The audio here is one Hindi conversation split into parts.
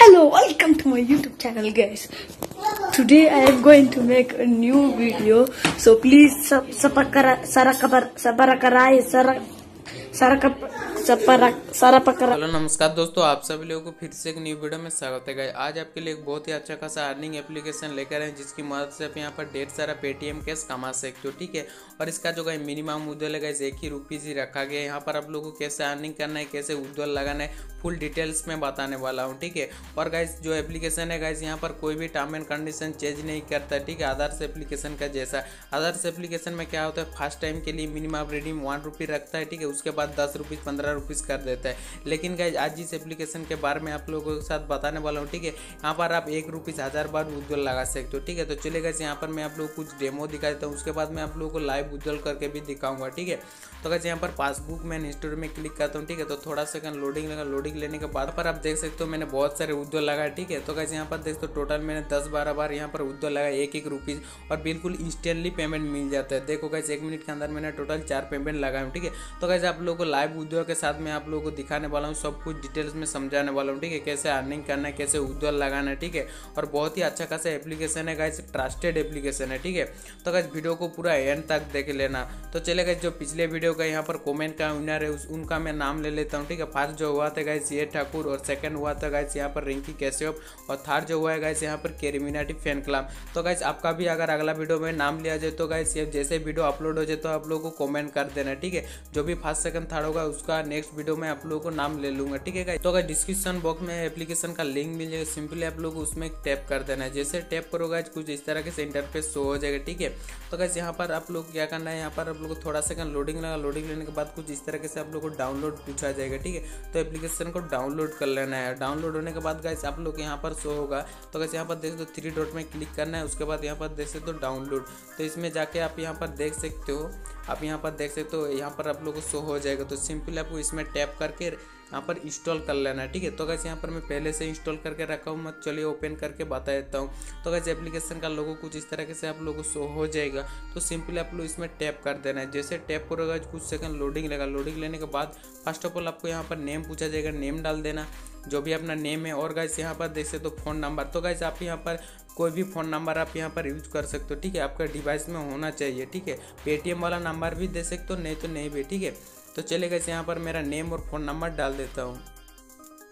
Hello, welcome to my YouTube channel, guys. Today I am going to make a new video, so please sub sapakara sarakapar sabarakarai hello, नमस्कार दोस्तों, आप सभी लोगों को फिर से एक न्यू वीडियो में स्वागत है गाइस आज आपके लिए एक बहुत ही अच्छा खासा अर्निंग एप्लीकेशन लेकर आए जिसकी मदद से आप यहाँ पर ढेर सारा पेटीएम कैश कमा सकते हो, ठीक है? और इसका जो गाइस मिनिमम उद्योल है गाइस एक ही रुपीज़ ही रखा गया है। यहाँ पर आप लोगों को कैसे अर्निंग करना है, कैसे उद्योल लगाना है फुल डिटेल्स में बताने वाला हूँ, ठीक है? और गाइस जो एप्लीकेशन है गाइस यहाँ पर कोई भी टर्म एंड कंडीशन चेंज नहीं करता, ठीक है? आधार एप्लीकेशन का जैसा। आधार एप्लीकेशन में क्या होता है फ़र्स्ट टाइम के लिए मिनिमम रिडीम वन रुपी रखता है, ठीक है? उसके बाद दस रुपीज़ पंद्रह रुपीज़ कर देता है। लेकिन गाइज़ आज इस एप्लीकेशन के बारे में आप लोगों के साथ बताने वाला हूँ, ठीक है? यहाँ पर आप एक रुपीज़ हज़ार बार उज्जवल लगा सकते हो, ठीक है? तो चलिए गाइज़ यहाँ पर मैं आप लोग कुछ डेमो दिखा देता हूँ, उसके बाद मैं आप लोगों को लाइव उज्जवल करके भी दिखाऊँगा, ठीक है? तो गाइज़ यहाँ पर पासबुक में हिस्टोरी में क्लिक करता हूँ, ठीक है? तो थोड़ा सेकंड लोडिंग लगा लोडिंग लेने के बाद पर आप देख सकते हो मैंने बहुत सारे उज्जवल लगाया ठीक है? तो कैसे यहाँ पर देख सकते हो टोटल मैंने दस बारह बार यहाँ पर उज्जवल लगाया एक एक रुपीज़ और बिल्कुल इंस्टेंटली पेमेंट मिल जाता है। देखो कैसे एक मिनट के अंदर मैंने टोटल चार पेमेंट लगाया हूँ, ठीक है? तो कैसे आप लोगों को लाइव उद्योग के साथ में आप लोगों को दिखाने वाला हूँ, सब कुछ डिटेल्स में समझाने वाला हूँ, ठीक है? कैसे अर्निंग करना है, कैसे उद्योग लगाना है, ठीक है? और बहुत ही अच्छा खासा एप्लीकेशन है गाइज़ ट्रस्टेड एप्लीकेशन है, ठीक है? तो गाइज़ वीडियो को पूरा एंड तक देख लेना। तो चले गए जो पिछले वीडियो का यहाँ पर कमेंट का विनर है उनका मैं नाम ले लेता हूँ, ठीक है? फ़र्स्ट जो हुआ था गाइज़ ये ठाकुर, और सेकंड हुआ था गाइज़ यहाँ पर रिंकी कैश्यप और थर्ड जो हुआ है गाइज़ यहाँ पर केरिमिनाटी फ़ैन क्लब तो गाइज़ आपका भी अगर अगला वीडियो में नाम लिया जाए तो गाइज़ जैसे वीडियो अपलोड हो जाए तो आप लोगों को कॉमेंट कर देना, ठीक है? जो भी फ़र्स्ट सेकंड थर्ड होगा, उसका नेक्स्ट वीडियो में आप लोगों को नाम ले लूँगा, ठीक है तो अगर डिस्क्रिप्शन बॉक्स में एप्लीकेशन का लिंक मिल जाएगा सिंपली आप लोग उसमें टैप कर देना है। जैसे टैप करोगे कुछ इस तरह से इंटरफेस शो हो जाएगा, ठीक है? तो गैस यहाँ पर आप लोग क्या करना है, यहाँ पर आप लोग को थोड़ा सेकंड लोडिंग लगा लोडिंग लेने के बाद कुछ इस तरह से आप लोग को डाउनलोड पूछा जाएगा, ठीक है? तो एप्लीकेशन को डाउनलोड कर लेना है। डाउनलोड होने के बाद गैस आप लोग यहाँ पर शो होगा। तो गैस यहाँ पर देख दो थ्री डॉट में क्लिक करना है, उसके बाद यहाँ पर देख सकते हो डाउनलोड तो इसमें जाके आप यहाँ पर देख सकते हो आप यहाँ पर देख सकते हो, यहाँ पर आप लोग को शो हो जाएगा। तो सिंपल आपको इसमें टैप करके यहाँ पर इंस्टॉल कर लेना है ठीक है? तो कैसे यहाँ पर मैं पहले से इंस्टॉल करके रखा हूँ। मैं चलिए ओपन करके बता देता हूँ। तो कैसे एप्लीकेशन का लोगो कुछ इस तरह से आप लोगों को शो हो जाएगा। तो सिंपली आप लोग इसमें टैप कर देना है। जैसे टैप करोगे कुछ सेकंड लोडिंग लेगा। लोडिंग लेने के बाद फ़र्स्ट ऑफ़ ऑल आपको यहाँ पर नेम पूछा जाएगा। नेम डाल देना। जो भी अपना नेम है। और गाइस यहाँ पर देख सकते हो तो फ़ोन नंबर तो गाइस आप यहाँ पर कोई भी फ़ोन नंबर आप यहाँ पर यूज़ कर सकते हो, ठीक है? आपका डिवाइस में होना चाहिए, ठीक है? पेटीएम वाला नंबर भी दे सकते हो, नहीं तो नहीं भी, ठीक है? तो चले गए यहाँ पर मेरा नेम और फ़ोन नंबर डाल देता हूँ।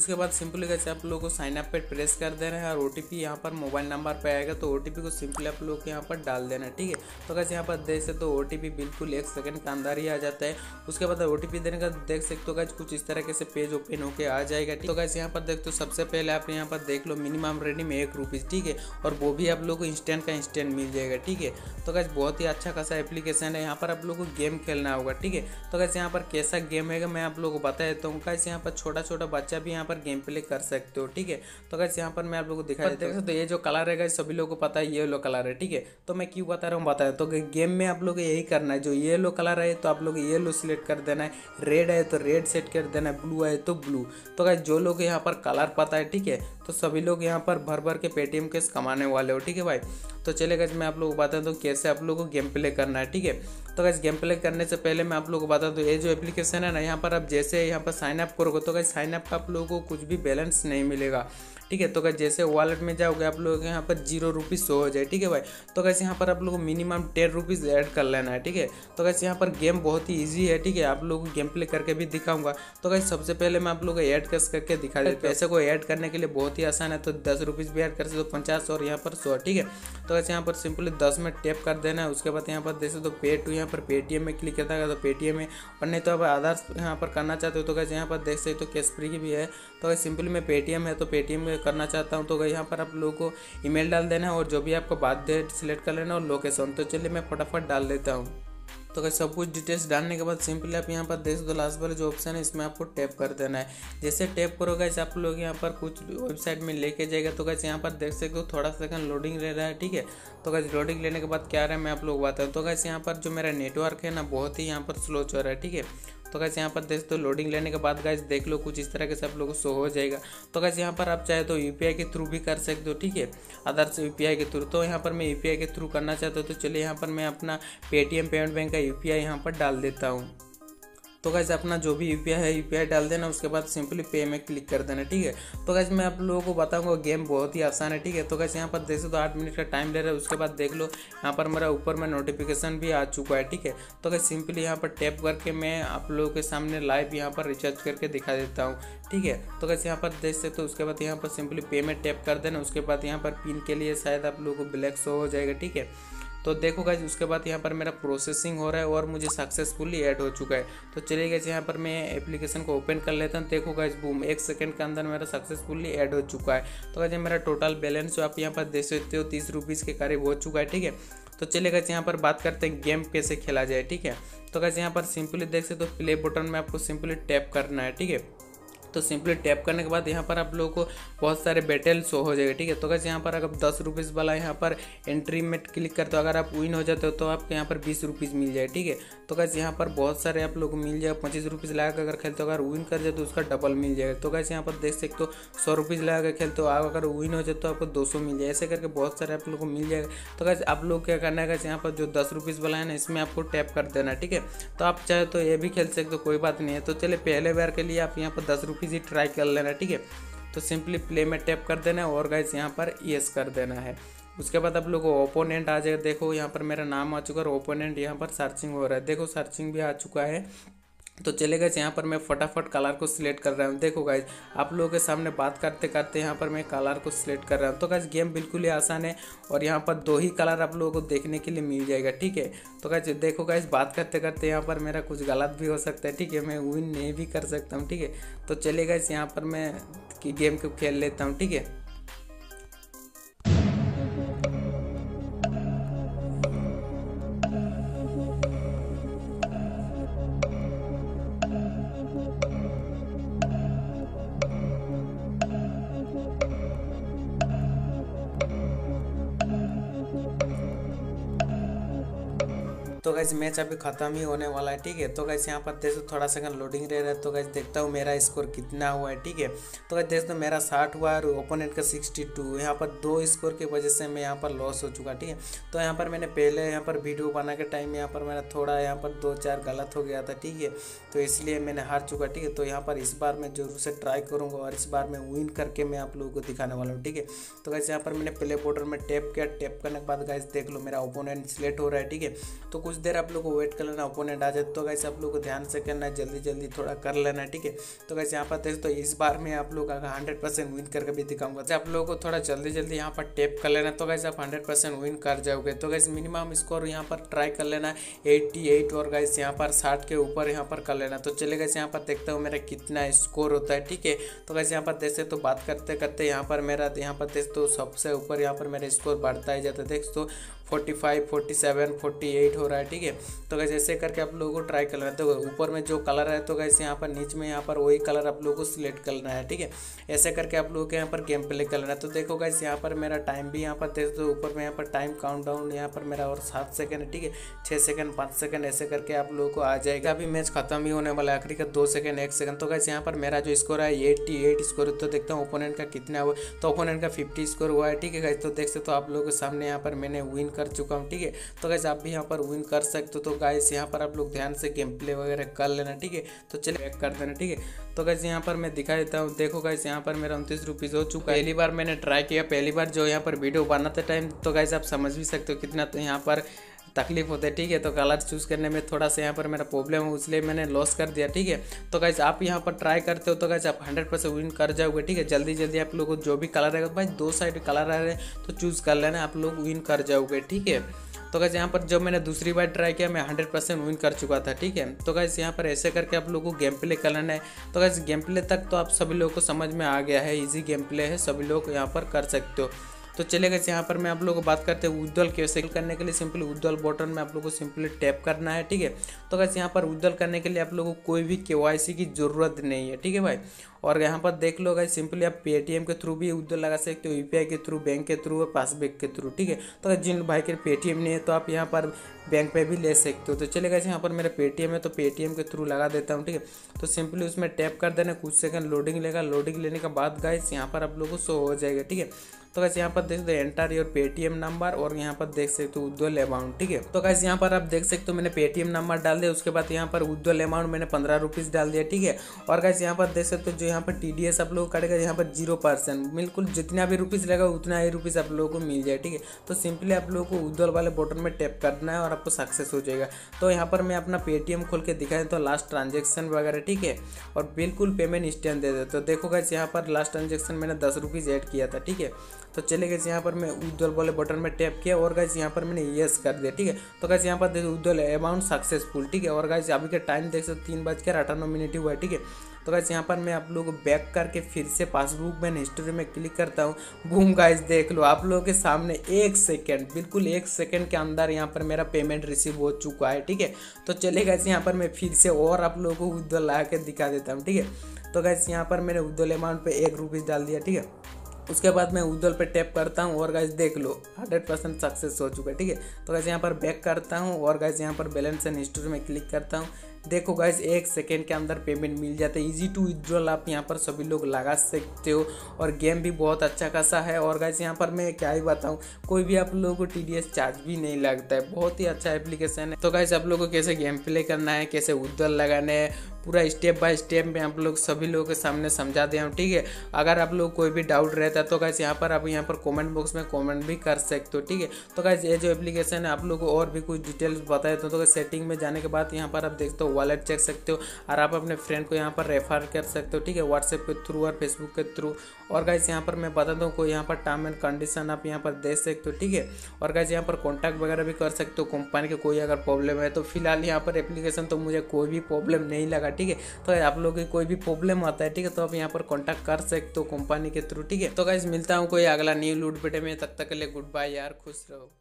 उसके बाद सिंपली कैसे आप लोगों को साइन अप पे प्रेस कर देना है और ओ टी पी यहाँ पर मोबाइल नंबर पर आएगा तो ओ टी पी को सिंपली आप लोग यहाँ पर डाल देना है, ठीक है? तो कैसे यहाँ पर देख सकते हो ओ बिल्कुल एक सेकंड के अंदर ही आ जाता है। उसके बाद ओ टी पी देने का देख सकते हो कैसे कुछ इस तरह से पेज ओपन होकर आ जाएगा तो कैसे यहाँ पर देखते हो सबसे पहले आप यहाँ पर देख लो मिनिमम रेडी एक रुपीज़ ठीक है? और वो भी आप लोग को इंस्टेंट का इंस्टेंट मिल जाएगा, ठीक है? तो कैसे बहुत ही अच्छा खासा एप्लीकेशन है, यहाँ पर आप लोग को गेम खेलना होगा, ठीक है? तो कैसे यहाँ पर कैसा गेम है, मैं आप लोग को बता देता हूँ। कैसे यहाँ पर छोटा छोटा बच्चा भी यहाँ पर गेम प्ले कर सकते हो ठीक है? तो कैसे यहाँ पर मैं आप लोग को दिखा देता हूँ। तो ये जो कलर है सभी लोगों को पता है येलो कलर है ठीक है? तो मैं क्यों बता रहा हूँ बता तो गेम में आप लोग को यही करना है जो येलो कलर है तो आप लोग येलो सिलेक्ट कर देना है रेड है तो रेड सेट कर देना है ब्लू है तो ब्लू तो कैसे जो लोग यहाँ पर कलर पता है ठीक है? तो सभी लोग यहाँ पर भर भर के पेटीएम के कमाने वाले हो ठीक है भाई? तो चले गए मैं आप लोग को बता दूँ कैसे आप लोग को गेम प्ले करना है ठीक है? तो गैस गेम प्ले करने से पहले मैं आप लोग को बता दूँ ये जो एप्लीकेशन है ना यहाँ पर आप जैसे यहाँ पर साइन अप करोगे तो गैस साइन अप का आप लोगों को कुछ भी बैलेंस नहीं मिलेगा। ठीक है तो कैसे जैसे वॉलेट में जाओगे आप लोगों के यहाँ पर ज़ीरो रुपीज़ शो हो जाए ठीक है भाई? तो कैसे यहाँ पर आप लोग मिनिमम टेन रुपीज़ ऐड कर लेना है ठीक है? तो कैसे यहाँ पर गेम बहुत ही ईजी है ठीक है? आप लोगों को गेम प्ले करके भी दिखाऊँगा। तो कैसे सबसे पहले मैं आप लोग को ऐड कैस करके दिखा देता पैसे को ऐड करने के लिए बहुत ही आसान है तो दस रुपीज़ भी ऐड कर सकते हो पचास और यहाँ पर सौ ठीक है? तो कैसे यहाँ पर सिंपली दस में टैप कर देना है उसके बाद यहाँ पर जैसे तो पे टू यहाँ पर पेटीएम में क्लिक करता है तो पेटीएम में। और नहीं तो आप आधार यहाँ पर करना चाहते हो तो कैसे यहाँ पर देख सकते हो कैश फ्री की भी है। तो अगर सिंपली में पेटीएम है तो पेटीएम करना चाहता हूँ तो यहाँ पर आप लोगों को ईमेल डाल देना है और जो भी आपको बात दे सिलेक्ट कर लेना और लोकेशन तो चलिए मैं फटाफट डाल देता हूँ। तो कैसे सब कुछ डिटेल्स डालने के बाद सिंपली आप यहाँ पर देख दो लास्ट वाला जो ऑप्शन है, इसमें आपको टैप कर देना है। जैसे टैप करोगे आप लोग यहाँ पर कुछ वेबसाइट में लेके जाएगा तो कैसे यहाँ पर देख सकते हो थोड़ा सेकंड लोडिंग ले रहा है, ठीक है? तो कैसे लोडिंग लेने के बाद क्या रहा है, मैं आप लोग बताऊँ तो कैसे यहाँ पर जो मेरा नेटवर्क है ना, बहुत ही यहाँ पर स्लो चल रहा है, ठीक है? तो कैसे यहाँ पर देख दो लोडिंग लेने के बाद गैस देख लो कुछ इस तरह के सब लोगों शो हो जाएगा। तो कैसे यहाँ पर आप चाहे तो यूपीआई के थ्रू भी कर सकते हो, ठीक है? अदर से यू के थ्रू तो यहाँ पर मैं यूपीआई के थ्रू करना चाहता हूँ तो चलिए यहाँ पर मैं अपना पेटीएम पेमेंट बैंक का यू पी यहाँ पर डाल देता हूँ। तो गैस अपना जो भी यू है यू डाल देना, उसके बाद सिंपली पे में क्लिक कर देना, ठीक है? तो गैस मैं आप लोगों को बताऊँगा गेम बहुत ही आसान है, ठीक है? तो गैस यहाँ पर देख तो आठ मिनट का टाइम ले रहा है, उसके बाद देख लो, यहाँ पर मेरा ऊपर में नोटिफिकेशन भी आ चुका है, ठीक है? तो गैस सिंपली यहाँ पर टैप करके मैं आप लोगों के सामने लाइव यहाँ पर रिचार्ज करके दिखा देता हूँ, ठीक है? तो कैसे यहाँ पर देख सकते हो, उसके बाद यहाँ पर सिंपली पेमेंट टैप कर देना, उसके बाद यहाँ पर पिन के लिए शायद आप लोगों को ब्लैक शो हो जाएगा, ठीक है? तो देखो गाइज़ उसके बाद यहाँ पर मेरा प्रोसेसिंग हो रहा है और मुझे सक्सेसफुली ऐड हो चुका है। तो चलिए गाइज़ यहाँ पर मैं एप्लीकेशन को ओपन कर लेता हूँ। देखो गाइज़ बूम एक सेकंड के अंदर मेरा सक्सेसफुली ऐड हो चुका है। तो गाइज़ मेरा टोटल बैलेंस जो आप यहाँ पर देख सकते हो, तीस रुपीज़ के करीब हो चुका है, ठीक है? तो चलिए गाइज़ यहाँ पर बात करते हैं गेम कैसे खेला जाए, ठीक है? तो गाइज़ यहाँ पर सिंपली देख सकते हो प्ले बटन में आपको सिंपली टैप करना है, ठीक है? तो सिंपली टैप करने के बाद यहाँ पर आप लोगों को बहुत सारे बैटल शो हो जाएगा, ठीक है? तो कैसे यहाँ पर अगर दस रुपीज़ वाला यहाँ पर एंट्री में क्लिक करते हो, अगर आप विन हो जाते हो तो आपको यहाँ पर बीस रुपीज़ मिल जाए ठीक है? तो कैसे यहाँ पर बहुत सारे आप लोग मिल जाएगा, पच्चीस रुपीज़ लगा अगर खेलते हो, अगर विन कर जाए तो उसका डबल मिल जाएगा। तो कैसे यहाँ पर देख सकते हो, सौ रुपीज़ लगा कर खेलते हो, आप अगर विन हो जाए तो आपको दो सौ मिल जाए ऐसे करके बहुत सारे आप लोग को मिल जाएगा। तो कैसे आप लोग क्या करना है कैसे यहाँ पर जो दस रुपीज़ वाला है ना, इसमें आपको टैप कर देना, ठीक है? तो आप चाहे तो ये भी खेल सकते हो, कोई बात नहीं है। तो चले पहले बार के लिए आप यहाँ पर दस ही ट्राई कर लेना, ठीक है? तो सिंपली प्ले में टैप कर देना है और गाइस यहाँ पर यस कर देना है। उसके बाद आप लोग ओपोनेंट आ जाएगा देखो यहाँ पर मेरा नाम आ चुका है ओपोनेंट यहाँ पर सर्चिंग हो रहा है। देखो सर्चिंग भी आ चुका है। तो चले गए यहाँ पर मैं फटाफट कलर को सिलेक्ट कर रहा हूँ। देखो गाइज़ आप लोगों के सामने बात करते करते यहाँ पर मैं कलर को सिलेक्ट कर रहा हूँ। तो गाइज़ गेम बिल्कुल ही आसान है और यहाँ पर दो ही कलर आप लोगों को देखने के लिए मिल जाएगा, ठीक है? तो गाइज़ देखो गाइज़ बात करते करते यहाँ पर मेरा कुछ गलत भी हो सकता है, ठीक है? मैं विन नहीं भी कर सकता हूँ, ठीक है? तो चले गए यहाँ पर मैं गेम को खेल लेता हूँ, ठीक है? तो गैस मैच अभी ख़त्म ही होने वाला है, ठीक है? तो गैस यहाँ पर देखो थोड़ा सेकंड लोडिंग रह रहा है तो गैस देखता हूँ मेरा स्कोर कितना हुआ है, ठीक है? तो गैस देखते मेरा साठ हुआ और ओपोनेंट का सिक्सटी टू यहाँ पर दो स्कोर की वजह से मैं यहाँ पर लॉस हो चुका, ठीक है? तो यहाँ पर मैंने पहले यहाँ पर वीडियो बना के टाइम यहाँ पर मेरा थोड़ा यहाँ पर दो चार गलत हो गया था, ठीक है? तो इसलिए मैंने हार चुका, ठीक है? तो यहाँ पर इस बार मैं ज़रूर से ट्राई करूँगा और इस बार मैं विन करके मैं आप लोगों को दिखाने वाला हूँ, ठीक है? तो गैस यहाँ पर मैंने प्ले बॉर्डर में टैप किया। टैप करने के बाद गैस देख लो मेरा ओपोनेंट सिलेक्ट हो रहा है, ठीक है? तो कुछ देर आप लोग को वेट कर लेना ओपोनेंट आ जाए तो कैसे आप लोग को ध्यान से करना है जल्दी जल्दी थोड़ा कर लेना ठीक है तो कैसे यहाँ पर देख तो इस बार में आप लोग अगर हंड्रेड परसेंट विन करके भी दिखाऊँगा तो आप लोगों को थोड़ा जल्दी जल्दी यहाँ पर टेप कर लेना तो कैसे आप हंड्रेड परसेंट विन कर जाओगे तो कैसे मिनिमम स्कोर यहाँ पर ट्राई कर लेना एट्टी एट और गैस यहाँ पर साठ के ऊपर यहाँ पर कर लेना तो चले गए यहाँ पर देखता हूँ मेरा कितना स्कोर होता है ठीक है तो कैसे यहाँ पर देख तो बात करते करते यहाँ पर मेरा यहाँ पर देख तो सबसे ऊपर यहाँ पर मेरा स्कोर बढ़ता ही जाता है देख तो forty five, forty seven, forty eight हो रहा है, ठीक है? तो कैसे ऐसे करके आप लोगों को ट्राई करना है। तो ऊपर में जो कलर है तो कैसे यहाँ पर नीचे में यहाँ पर वही कलर आप लोगों को सिलेक्ट करना है, ठीक है? ऐसे करके आप लोगों को यहाँ पर गेम प्ले करना है। तो देखो गैस यहाँ पर मेरा टाइम भी यहाँ पर देख दो ऊपर में यहाँ पर टाइम काउंट डाउन यहाँ पर मेरा और सात सेकंड है, ठीक है? छः सेकेंड पाँच सेकंड ऐसे करके आप लोगों को आ जाएगा। अभी मैच खत्म ही होने वाला है, आखिरी का दो सेकंड एक सेकंड तो कैसे यहाँ पर मेरा जो स्कोर है एट्टी एट स्कोर तो देखता हूँ ओपोनेंट का कितना हुआ। तो ओपोनेंट का फिफ्टी स्कोर हुआ है, ठीक है तो देख सकते हो आप लोगों के सामने यहाँ पर मैंने विन कर चुका हूँ, ठीक है? तो गैस आप भी यहाँ पर विन कर सकते हो। तो गाइस यहाँ पर आप लोग ध्यान से गेम प्ले वगैरह कर लेना, ठीक है? तो चलिए बैक कर देना, ठीक है? तो गैस यहाँ पर मैं दिखा देता हूँ। देखो गैस यहाँ पर मेरा उनतीस रुपीज़ हो चुका है। पहली बार मैंने ट्राई किया, पहली बार जो यहाँ पर वीडियो बनाते टाइम तो गैस आप समझ भी सकते हो कितना तो यहाँ पर तकलीफ़ होता ठीक है? तो कलर चूज़ करने में थोड़ा सा यहाँ पर मेरा प्रॉब्लम है, इसलिए मैंने लॉस कर दिया, ठीक है? तो गैस आप यहाँ पर ट्राई करते हो तो गैस आप हंड्रेड परसेंट विन कर जाओगे, ठीक है? जल्दी जल्दी आप लोगों को जो भी कलर रहेगा, भाई, दो साइड कलर आ रहे हैं तो चूज़ कर लेना, आप लोग विन कर जाओगे, ठीक है? तो गैस यहाँ पर जब मैंने दूसरी बार ट्राई किया, मैं हंड्रेड परसेंट विन कर चुका था, ठीक है? तो गैस यहाँ पर ऐसे करके आप लोगों को गेम प्ले करना है। तो गैस गेम प्ले तक तो आप सभी लोगों को समझ में आ गया है इजी गेम प्ले है, सभी लोग यहाँ पर कर सकते हो। तो चले गए यहाँ पर मैं आप लोगों को बात करते हैं उज्जवल कैसे करने के लिए सिंपली उज्जवल बटन में आप लोगों को सिंपली टैप करना है, ठीक है? तो कैसे यहाँ पर उज्जवल करने के लिए आप लोगों को कोई भी के की ज़रूरत नहीं है, ठीक है भाई? और यहाँ पर देख लो गाइस सिंपली आप पेटीएम के थ्रू भी उधर लगा सकते हो यूपीआई के थ्रू बैंक के थ्रू और पासबुक के थ्रू ठीक है? तो जिन भाई के पेटीएम नहीं है तो आप यहाँ पर बैंक पे भी ले सकते हो। तो चले गए यहाँ पर मेरा पेटीएम है तो पेटीएम के थ्रू लगा देता हूँ, ठीक है? तो सिंपली उसमें टैप कर देना, कुछ सेकंड लोडिंग लेगा। लोडिंग लेने के बाद गाइस यहाँ पर आप लोगों को शो हो जाएगा, ठीक है? तो कैसे यहाँ पर देख सकते हो एंटर योर पेटीएम नंबर और यहाँ पर देख सकते हो उज्ज्वल अमाउंट ठीक है? तो कैसे यहाँ पर आप देख सकते हो, मैंने पेटीएम नंबर डाल दिया, उसके बाद यहाँ पर उज्ज्वल अमाउंट मैंने पंद्रह रुपीज़ डाल दिया, ठीक है? और कैसे यहाँ पर देख सकते हो जो यहाँ पर टी डी एस आप लोग कटेगा, यहाँ पर ज़ीरो परसेंट बिल्कुल जितना भी रुपीज़ लगेगा, उतना ही रुपीज़ आप लोगों को मिल जाए, ठीक है? तो सिंपली आप लोगों को उज्ज्वल वाले बटन में टैप करना है और आपको सक्सेस हो जाएगा। तो यहाँ पर मैं अपना पेटीएम खोल के दिखाएँ तो लास्ट ट्रांजेक्शन वगैरह, ठीक है? और बिल्कुल पेमेंट इंस्टेंट दे दे तो देखो गैस यहाँ पर लास्ट ट्रांजेक्शन मैंने दस रुपीज़ ऐड किया था, ठीक है? तो चले गए यहाँ पर मैं उज्ज्वल वाले बटन में टैप किया और गैस यहाँ पर मैंने येस कर दिया, ठीक है? तो गैस यहाँ पर देखो उज्ज्वल अमाउंट सक्सेसफुल ठीक है? और गैस अभी के टाइम देख सकते तीन बज कर अठानवे मिनट हुआ है, ठीक है? तो गैस यहाँ पर मैं आप लोगों को बैक करके फिर से पासबुक में हिस्ट्री में क्लिक करता हूँ। बूम गाइस देख लो, आप लोगों के सामने एक सेकेंड बिल्कुल एक सेकेंड के अंदर यहाँ पर मेरा पेमेंट रिसीव हो चुका है, ठीक है? तो चले गैस यहाँ पर मैं फिर से और आप लोगों को उज्ज्वल ला के दिखा देता हूँ, ठीक है? तो गैस यहाँ पर मैंने उज्ज्वल अमाउंट पर एक रुपीज़ डाल दिया, ठीक है? उसके बाद मैं उज्जवल पे टैप करता हूँ और गाइज़ देख लो हंड्रेड परसेंट सक्सेस हो चुका है, ठीक है? तो गाइज़ यहाँ पर बैक करता हूँ और गाइज़ यहाँ पर बैलेंस एंड हिस्ट्री में क्लिक करता हूँ। देखो गाइज़ एक सेकेंड के अंदर पेमेंट मिल जाता है। इजी टू विड्रॉल आप यहाँ पर सभी लोग लगा सकते हो। और गेम भी बहुत अच्छा खासा है। और गाइज़ यहाँ पर मैं क्या ही बताऊँ कोई भी आप लोगों को टीडीएस चार्ज भी नहीं लगता है। बहुत ही अच्छा एप्लीकेशन है। तो गाइज़ आप लोगों को कैसे गेम प्ले करना है कैसे उज्जवल लगाने हैं पूरा स्टेप बाय स्टेप में आप लोग सभी लोगों के सामने समझा दिया हूँ ठीक है? अगर आप लोग कोई भी डाउट रहता है तो कैसे यहाँ पर आप यहाँ पर कमेंट बॉक्स में कमेंट भी कर सकते हो ठीक है? तो कैसे ये जो एप्लीकेशन है आप लोग को और भी कुछ डिटेल्स बताए तो, तो सेटिंग में जाने के बाद यहाँ पर आप देखते हो वॉलेट चेक सकते हो और आप अपने फ्रेंड को यहाँ पर रेफर कर सकते हो, ठीक है? व्हाट्सएप के थ्रू और फेसबुक के थ्रू और गाइस यहाँ पर मैं बता दूँ, कोई यहाँ पर टर्म एंड कंडीशन आप यहाँ पर दे सकते हो, ठीक है? और गाइस यहाँ पर कॉन्टैक्ट वगैरह भी कर सकते हो कंपनी के कोई अगर प्रॉब्लम है तो फ़िलहाल यहाँ पर एप्लीकेशन तो मुझे कोई भी प्रॉब्लम नहीं लगा, ठीक है? तो आप लोग की कोई भी प्रॉब्लम आता है, ठीक है? तो आप यहाँ पर कॉन्टैक्ट कर सकते हो कंपनी के थ्रू ठीक है? तो गाइज़ मिलता हूँ कोई अगला न्यू लूट बेटे में, तब तक के लिए गुड बाय यार, खुश रहो।